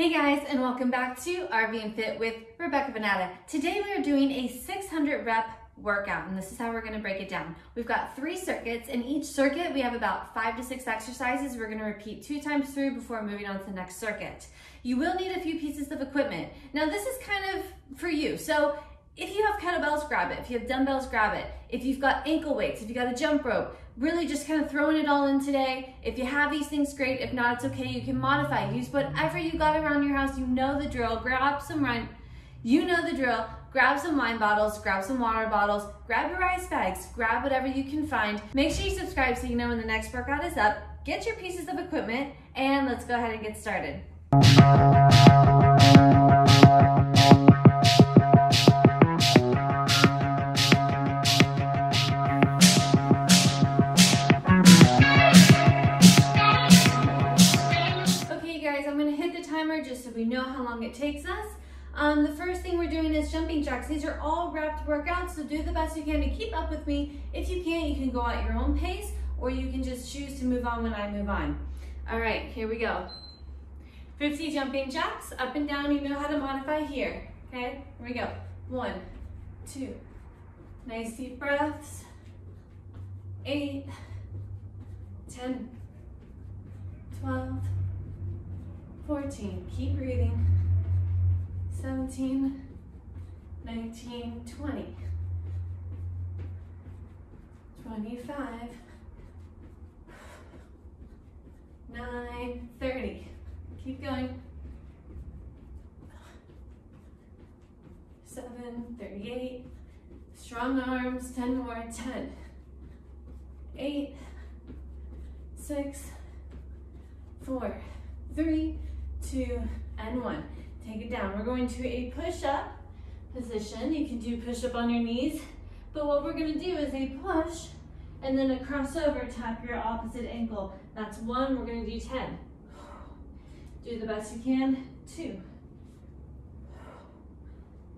Hey guys, and welcome back to RVNFIT with Rebekah Van Natta. Today we are doing a 600 rep workout, and this is how we're gonna break it down. We've got three circuits. In each circuit, we have about five to six exercises. We're gonna repeat two times through before moving on to the next circuit. You will need a few pieces of equipment. Now this is kind of for you. So if you have kettlebells, grab it. If you have dumbbells, grab it. If you've got ankle weights, if you got a jump rope, really just kind of throwing it all in today. If you have these things, great. If not, it's okay. You can modify. Use whatever you got around your house. You know the drill. Grab some run. You know the drill. Grab some wine bottles, grab some water bottles, grab your ice bags, grab whatever you can find. Make sure you subscribe so you know when the next workout is up. Get your pieces of equipment and let's go ahead and get started. We know how long it takes us. Um, the first thing we're doing is jumping jacks. These are all wrapped workouts, so do the best you can to keep up with me. If you can't, you can go at your own pace, or you can just choose to move on when I move on. All right, here we go. 50 jumping jacks, up and down, you know how to modify here. Okay, here we go. One, two, nice deep breaths. Eight, 10, 12, 14, keep breathing. 17, 19, 20, 25, 9, 30. Keep going. 7, 38. Strong arms, 10 more, 10, 8, 6, 4, 3, two, and one. Take it down. We're going to a push-up position. You can do push-up on your knees, but what we're gonna do is a push and then a crossover, tap your opposite ankle. That's one, we're gonna do 10. Do the best you can, two.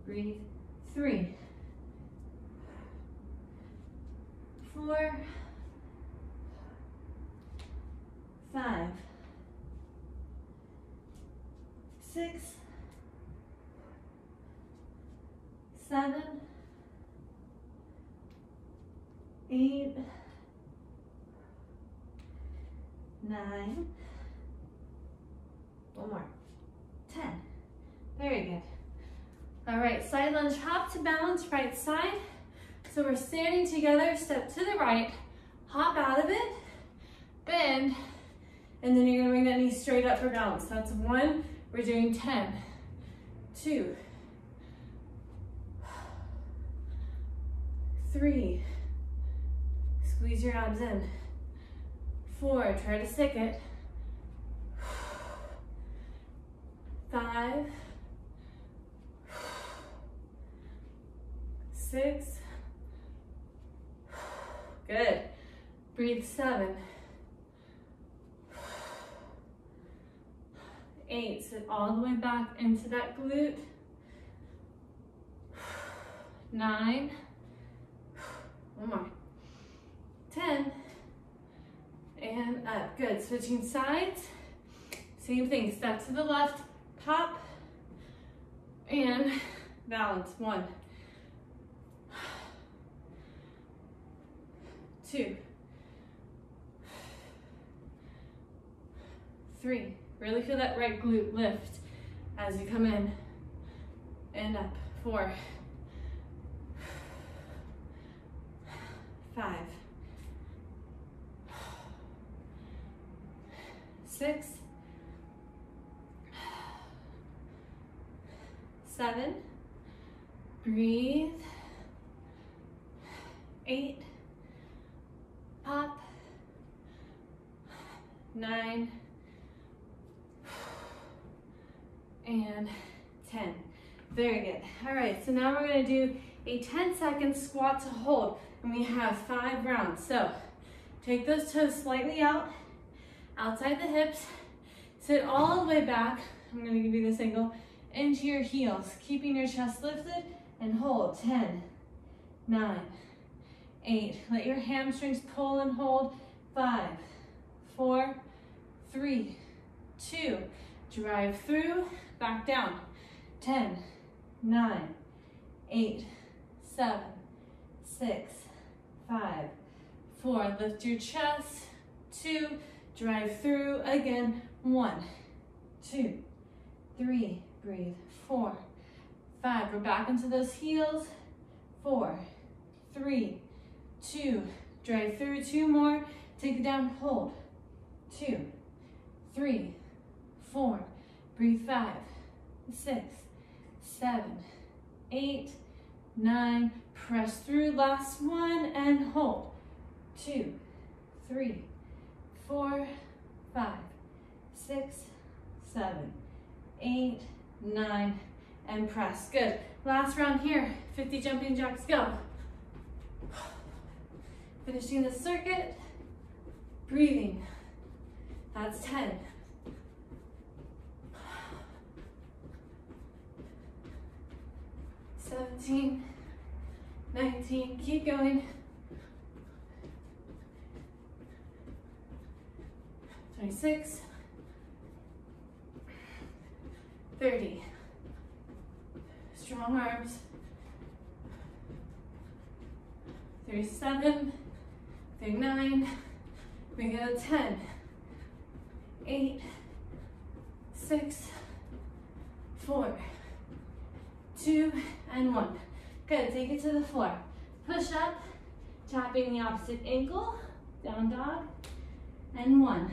Breathe, three. Four. Five six, seven, eight, nine, one more, 10. Very good. All right, side lunge hop to balance, right side. So we're standing together, step to the right, hop out of it, bend, and then you're gonna bring that knee straight up for balance. That's one, we're doing 10, two, three, squeeze your abs in, four, try to stick it, five, six, good, breathe seven, eight, sit all the way back into that glute. Nine, one more, 10, and up, good. Switching sides, same thing, step to the left, pop, and balance, one, two, three, Really feel that right glute lift as you come in and up. Four, five, six, seven, breathe, eight, pop, nine, and 10. Very good. All right, so now we're gonna do a 10 second squat to hold, and we have five rounds. So take those toes slightly out, outside the hips, sit all the way back, I'm gonna give you this angle, into your heels, keeping your chest lifted, and hold, 10, nine, eight. Let your hamstrings pull and hold, five, four, three, two, drive through, back down. 10, 9, 8, 7, 6, 5, 4. Lift your chest. 2, drive through again. 1, 2, 3, breathe. 4, 5. We're back into those heels. 4, 3, 2, drive through. 2 more. Take it down, hold. 2, 3, 4, breathe. 5, 6, seven, eight, nine. Press through, last one, and hold. Two, three, four, five, six, seven, eight, nine, and press. Good. Last round here, 50 jumping jacks, go. Finishing the circuit, breathing. That's 10. 17, 19, keep going. 26, 30. Strong arms. 37, 39, we go 10, 8, 6, 4, two, and one. Good, take it to the floor. Push up, tapping the opposite ankle, down dog, and one.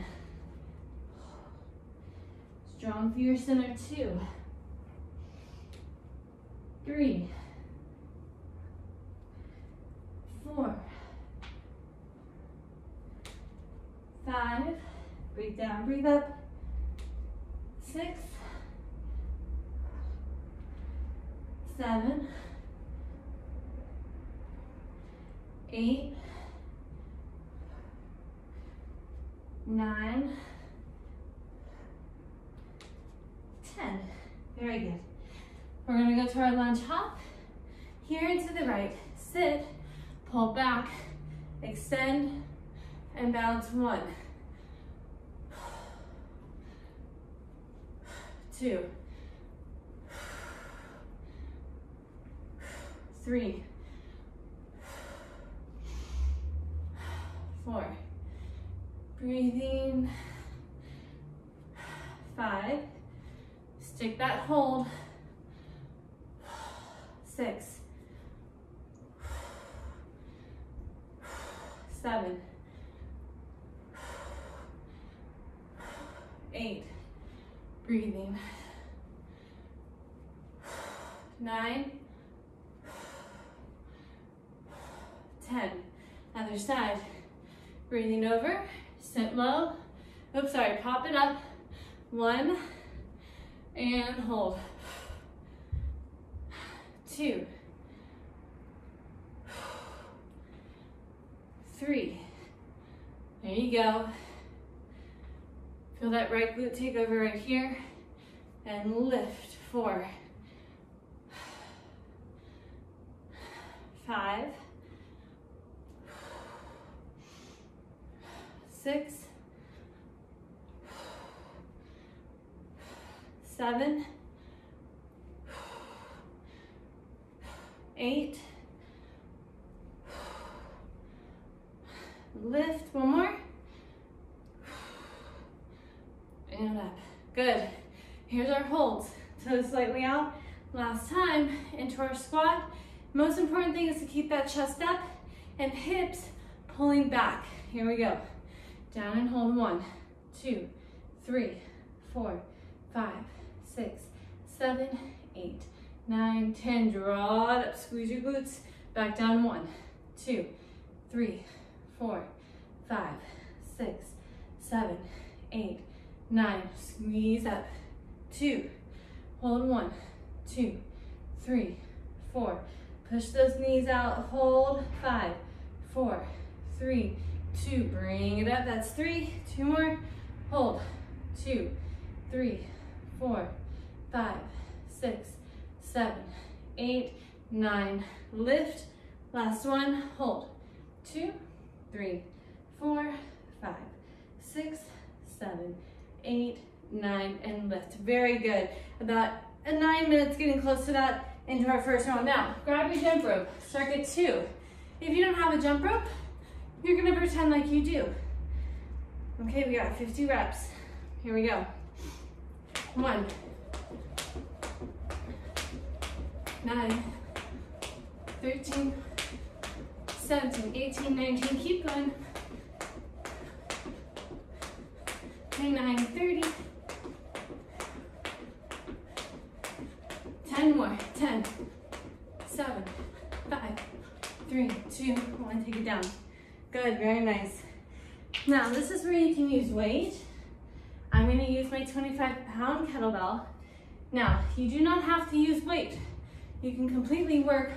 Strong through your center, two, three, four, five, breathe down, breathe up, six, seven, eight, nine, ten. Very good. We're gonna go to our lunge hop. Here and to the right. Sit, pull back, extend, and bounce one. Two. Three, four, breathing, five, stick that hold, six, seven, eight, breathing, nine, 10. Other side. Breathing over, sit low. Oops, sorry, pop it up. One, and hold. Two. Three. There you go. Feel that right glute take over right here. And lift. Four. Five. Six, seven, eight, lift, one more, and up. Good. Here's our holds. Toes slightly out. Last time, into our squat. Most important thing is to keep that chest up and hips pulling back. Here we go. Down and hold one, two, three, four, five, six, seven, eight, nine, ten. Draw it up, squeeze your glutes. Back down one, two, three, four, five, six, seven, eight, nine. Squeeze up. Two, hold one, two, three, four. Push those knees out, hold, five, four, three, two, bring it up, that's three, two more, hold, two, three, four, five, six, seven, eight, nine, lift, last one, hold, two, three, four, five, six, seven, eight, nine, and lift. Very good. About nine minutes getting close to that into our first round. Now, grab your jump rope, circuit two. If you don't have a jump rope, you're gonna pretend like you do. Okay, we got 50 reps. Here we go. One, nine, 13, 17, 18, 19, keep going. 29, 30. 10 more, 10, 7, 5, 3, 2, 1, take it down. Good, very nice. Now, this is where you can use weight. I'm gonna use my 25 pound kettlebell. Now, you do not have to use weight. You can completely work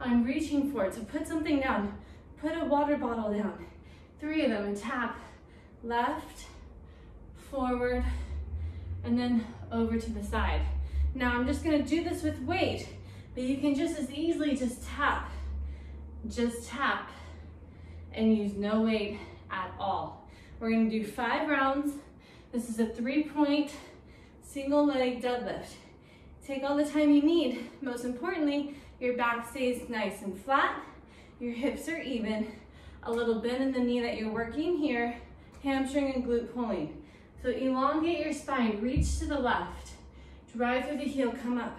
on reaching for it. So put something down, put a water bottle down, three of them, and tap left, forward, and then over to the side. Now I'm just gonna do this with weight, but you can just as easily just tap, just tap, and use no weight at all. We're gonna do five rounds. This is a three point single leg deadlift. Take all the time you need. Most importantly, your back stays nice and flat. Your hips are even. A little bend in the knee that you're working here. Hamstring and glute pulling. So elongate your spine. Reach to the left. Drive through the heel. Come up.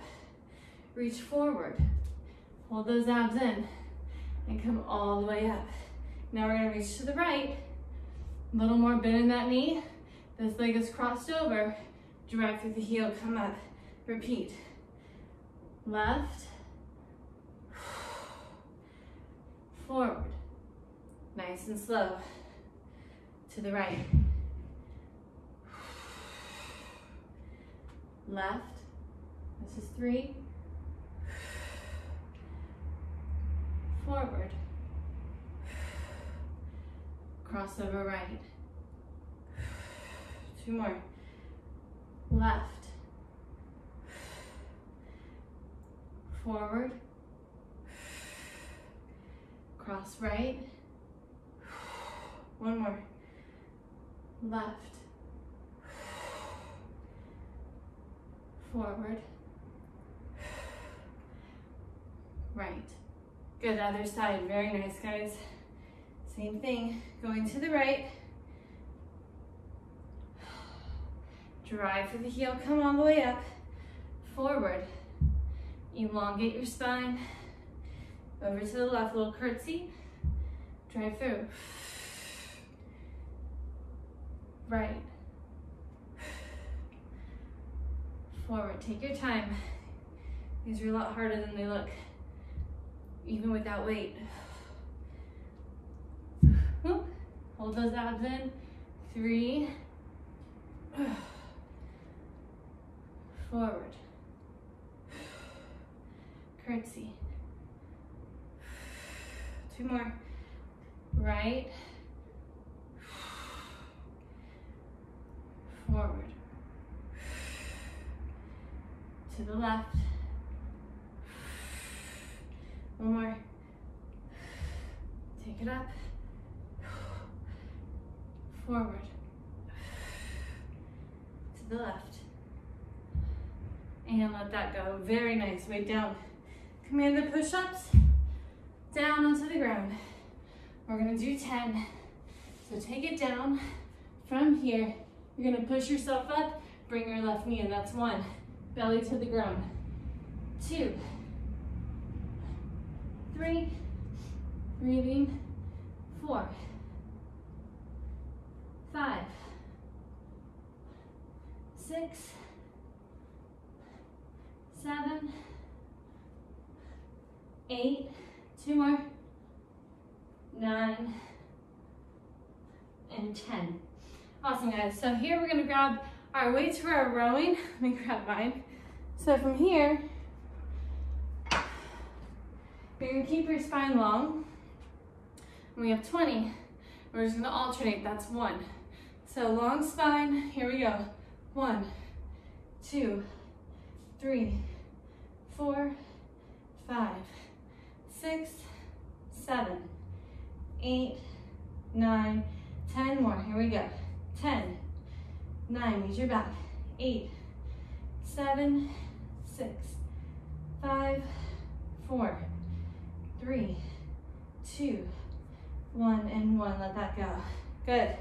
Reach forward. Hold those abs in. And come all the way up. Now we're to reach to the right. A little more bend in that knee. This leg is crossed over. Drive through the heel. Come up. Repeat. Left forward. Nice and slow. To the right. Left. This is three. Forward. Crossover right. Two more. Left. Forward cross right, one more, left, forward, right. Good, other side, very nice guys. Same thing, going to the right, drive through the heel, come all the way up, forward, elongate your spine, over to the left, little curtsy. Drive through. Right. Forward, take your time. These are a lot harder than they look, even without weight. Hold those abs in. Three. Forward. Curtsy. Two more. Right. Forward. To the left. One more. Take it up. Forward. To the left. And let that go. Very nice. Weight down. Commando push-ups down onto the ground. We're gonna do 10. So take it down from here. You're gonna push yourself up, bring your left knee in. That's one. Belly to the ground. Two. Three. Breathing. Four. Five. Six. Seven. Eight Two more. Nine. And 10. Awesome, guys. So here we're gonna grab our weights for our rowing. Let me grab mine. So from here, you're gonna keep your spine long. We have 20. We're just gonna alternate, that's one. So long spine, here we go. One, two, three, four, five, six, seven, eight, nine, ten more. Here we go. Ten, nine, use your back. eight, seven, six, five, four, three, two, one, and one. Let that go. Good.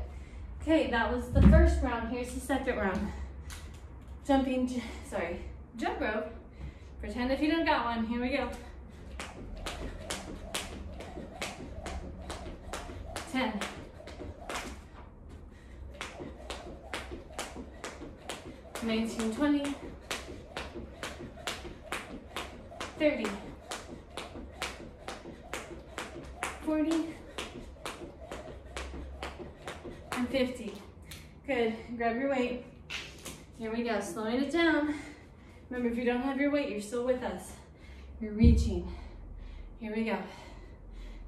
Okay, that was the first round. Here's the second round. Jumping, sorry, jump rope. Pretend if you don't got one. Here we go. 10. Nineteen, twenty, thirty, forty, 50. Good, grab your weight. Here we go, slowing it down. Remember, if you don't have your weight, you're still with us. You're reaching. Here we go.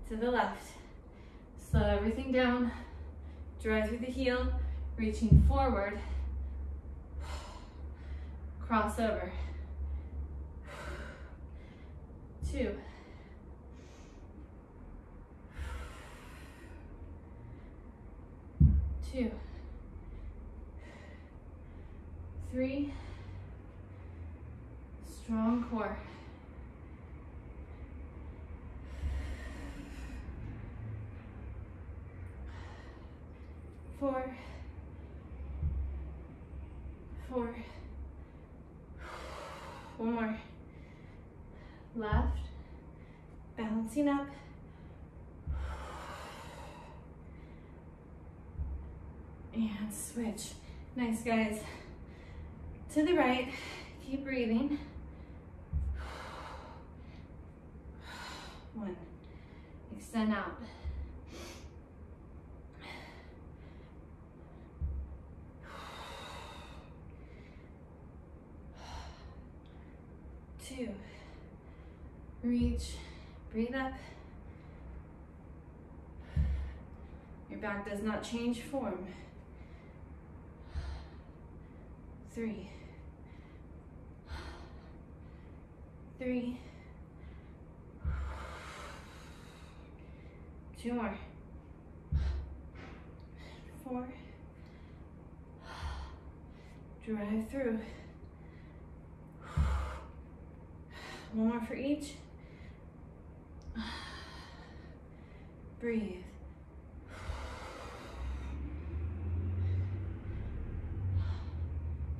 To the left. Slow everything down. Drive through the heel, reaching forward. Cross over. Two. Two. Three. Strong core. Four. Four. More. Left. Balancing up. And switch. Nice, guys. To the right. Keep breathing. One. Extend out. Two. Reach. Breathe up. Your back does not change form. Three. Three. More. Four. Drive through. One more for each. Breathe.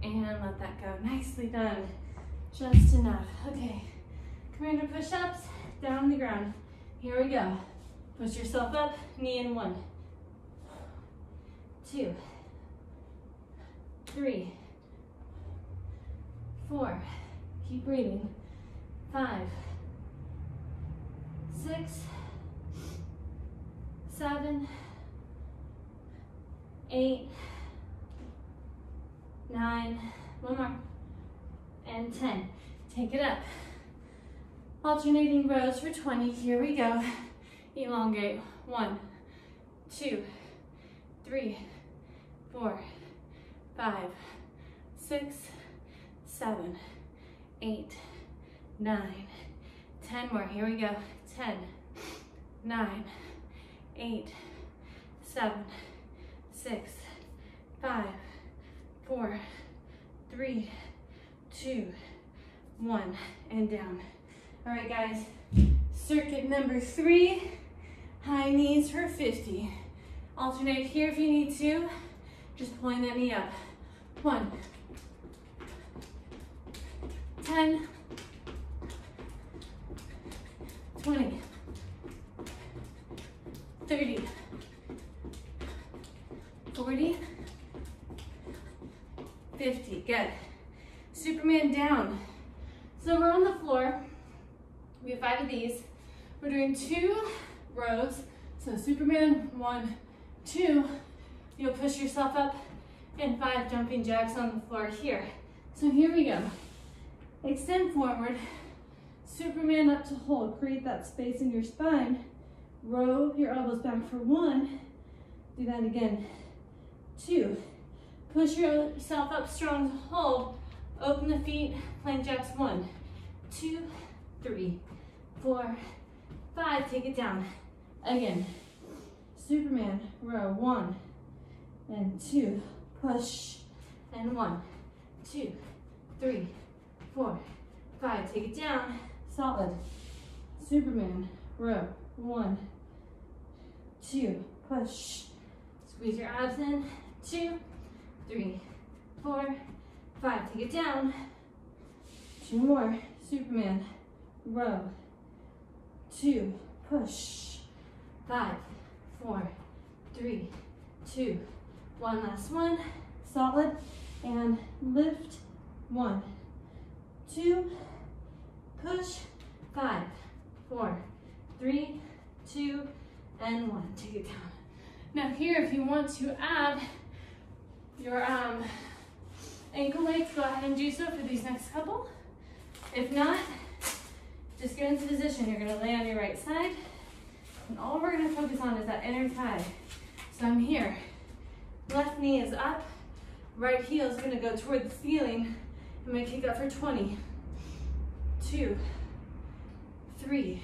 And let that go. Nicely done. Just enough. Okay. To push-ups. Down on the ground. Here we go. Push yourself up. Knee in one. Two. Three. Four. Keep breathing. Five. Six. Seven. Eight nine, one more, and 10. Take it up. Alternating rows for 20, here we go. Elongate, One, two, three, four, five, six, seven, eight, nine, ten more, here we go. 10, nine, eight, seven, six, five, four, three, two, one, and down. All right, guys, circuit number three, high knees for 50. Alternate here if you need to, just pulling that knee up. One, 10, 20, 30, 40, 50, good. Superman down. So we're on the floor. We have five of these. We're doing two rows. So Superman, one, two. You'll push yourself up and five jumping jacks on the floor here. So here we go. Extend forward. Superman up to hold. Create that space in your spine. Row your elbows back for one. Do that again. Two. Push yourself up strong hold. Open the feet, plank jacks. One, two, three, four, five. Take it down. Again. Superman row. One and two. Push and one. two, three, four, five. Take it down, solid. Superman, row, one, two, push. Squeeze your abs in, two, three, four, five. Take it down. Two more, Superman, row, two, push. Five, four, three, two, one. Last one, solid, and lift, one, two, push, five, four, three, two, and one. Take it down. Now here, if you want to add your um, ankle weights, go ahead and do so for these next couple. If not, just get into position. You're gonna lay on your right side, and all we're gonna focus on is that inner thigh. So I'm here. Left knee is up, right heel is gonna go toward the ceiling. I'm gonna kick up for 20. Two, three,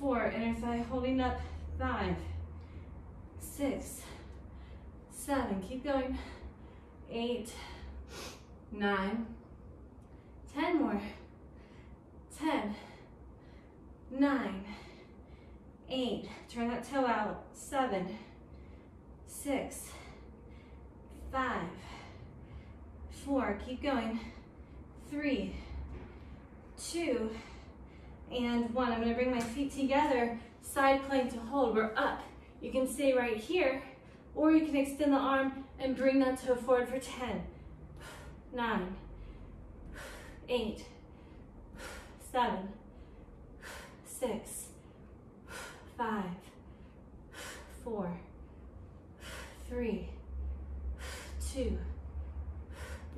four, inner thigh holding up, five, six, seven, keep going, eight, nine, ten more, ten, nine, eight, turn that toe out, seven, six, five, four, keep going, three, two, and one. I'm gonna bring my feet together, side plank to hold. We're up. You can stay right here, or you can extend the arm and bring that toe forward for 10, 9, 8, 7, 6, 5, 4, 3, 2,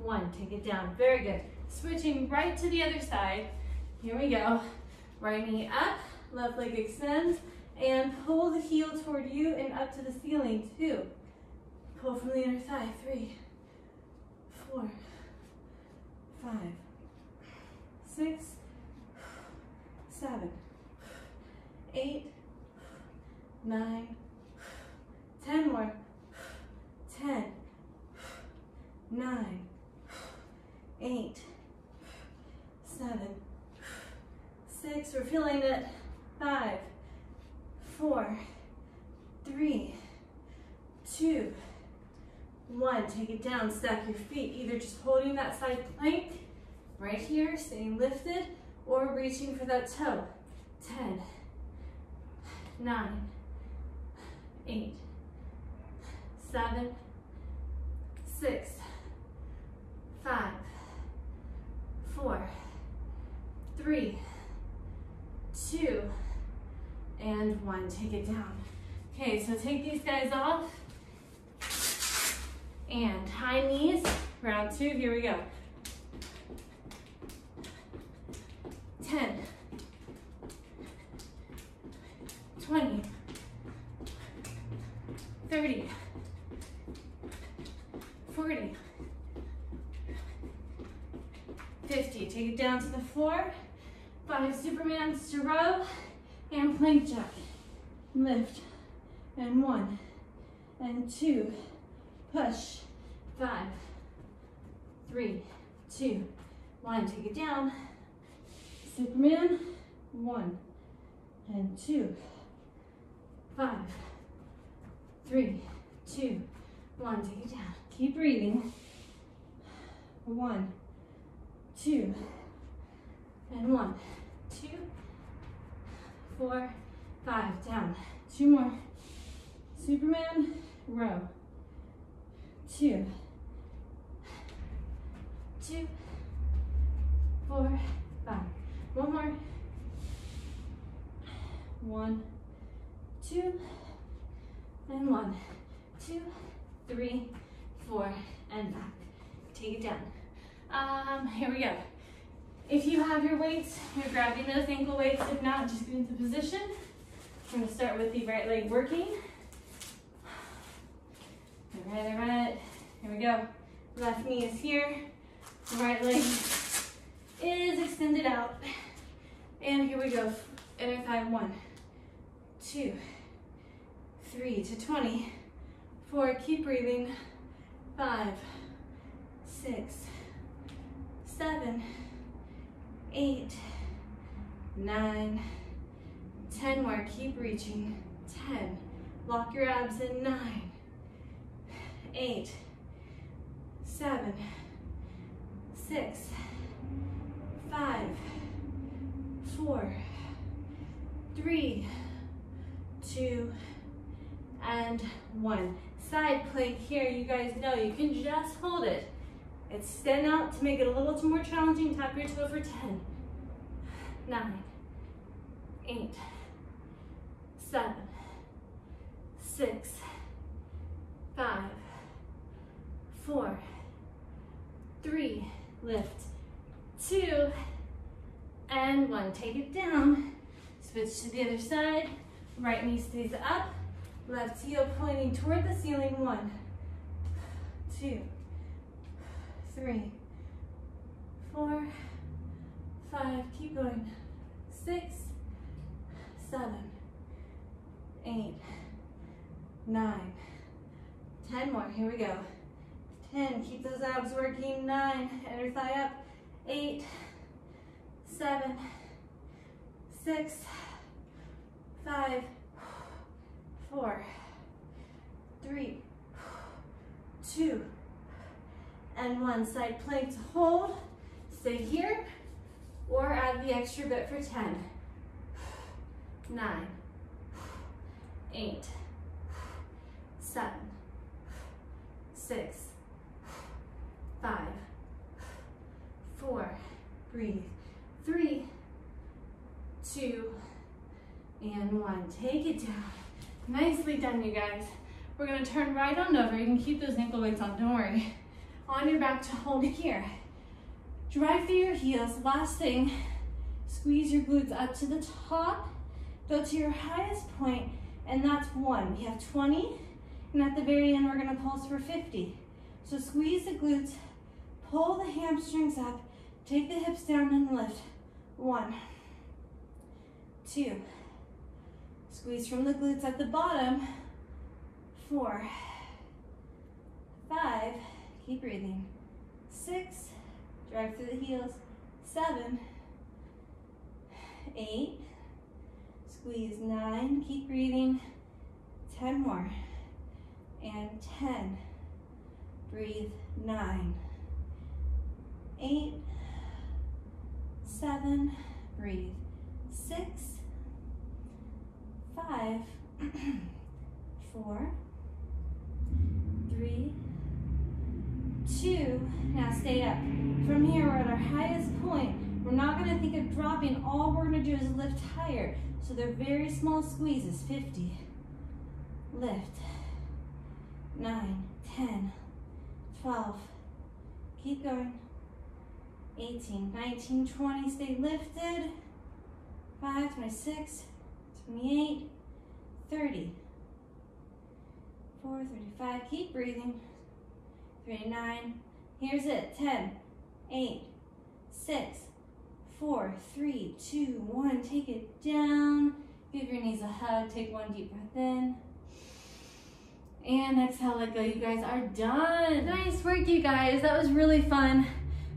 1. Take it down. Very good. Switching right to the other side. Here we go. Right knee up, left leg extends, and pull the heel toward you and up to the ceiling. Two. Pull from the inner thigh. Three, four, five, six, seven, eight, nine, ten more. Ten, nine, eight, seven, six, we're feeling it, five, four, three, two, one. Take it down, stack your feet, either just holding that side plank right here, staying lifted, or reaching for that toe. 10, 9, 8, 7, 6, 5, 4, 3, two, and one. Take it down. Okay, so take these guys off. And high knees, round two, here we go. 10, 20, 30, 40, 50. Take it down to the floor. Five Supermans to row and plank jack. Lift and one and two. Push. Five, three, two, one. Take it down. Superman. One and two. Five, three, two, one. Take it down. Keep breathing. One, two, and one two, four, five, down. Two more. Superman, row. Two, two, four, five. One more. One, two, and one, two, three, four, and back. Take it down. Um, here we go. If you have your weights, you're grabbing those ankle weights. If not, just position. I'm gonna start with the right leg working. All right, all right, here we go. Left knee is here, right leg is extended out. And here we go, inner thigh, one, two, three to 20, four, keep breathing, five, six, seven, eight, nine, ten more. Keep reaching. Ten. Lock your abs in. Nine, eight, seven, six, five, four, three, two, and one. Side plank here, you guys know you can just hold it. Extend out to make it a little more challenging. Tap your toe for 10, 9, 8, 7, 6, 5, 4, 3, lift, 2, and 1. Take it down. Switch to the other side. Right knee stays up. Left heel pointing toward the ceiling. One, two, three, four, five. Keep going. Six, seven, eight, nine, ten more. Here we go. Ten. Keep those abs working. Nine. Inner thigh up. Eight, seven, six, five, four, three, two, and one. Side plank to hold. Stay here, or add the extra bit for 10, nine, eight, seven, six, five, four, breathe, three, two, and one. Take it down. Nicely done, you guys. We're gonna turn right on over. You can keep those ankle weights on, don't worry. On your back to hold here. Drive through your heels. Last thing, squeeze your glutes up to the top. Go to your highest point, and that's one. We have 20, and at the very end, we're gonna pulse for 50. So squeeze the glutes, pull the hamstrings up, take the hips down and lift. One, two, Squeeze from the glutes at the bottom. Four, five, keep breathing. Six, drive through the heels. Seven, eight, squeeze nine, keep breathing. Ten more. And 10, breathe nine, eight, seven, breathe six, five, four, three, two. Now stay up. From here, we're at our highest point. We're not gonna think of dropping. All we're gonna do is lift higher. So they're very small squeezes. 50, lift, nine, 10, 12, keep going. 18, 19, 20, stay lifted. 5, 26, 28, 30, 4, 35, keep breathing, 39, here's it, 10, 8, 6, 4, 3, 2, 1, take it down, give your knees a hug, take one deep breath in, and exhale, let go. You guys are done. Nice work, you guys. That was really fun,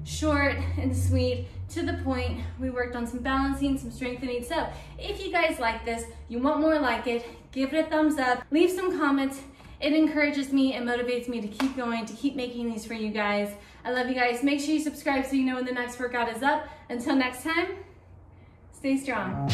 short and sweet to the point. We worked on some balancing, some strengthening. So if you guys like this, you want more like it, give it a thumbs up, leave some comments. It encourages me and motivates me to keep going, to keep making these for you guys. I love you guys. Make sure you subscribe so you know when the next workout is up. Until next time, stay strong.